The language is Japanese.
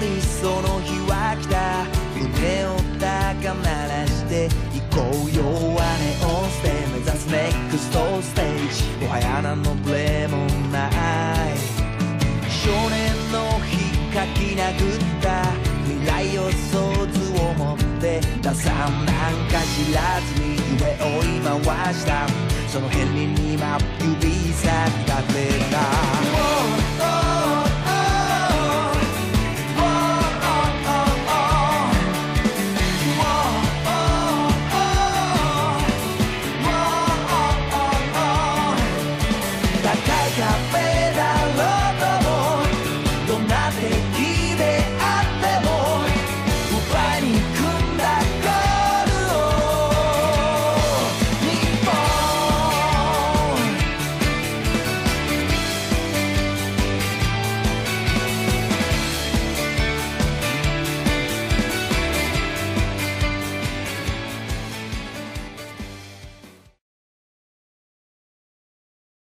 にその日は来た胸を高鳴らして行こうよはネオンステ目指すネクストステージもはや何のブレもない少年の日書き殴った未来予想図を持って打算なんか知らずに夢追い回したその片鱗に舞う指先が de ti.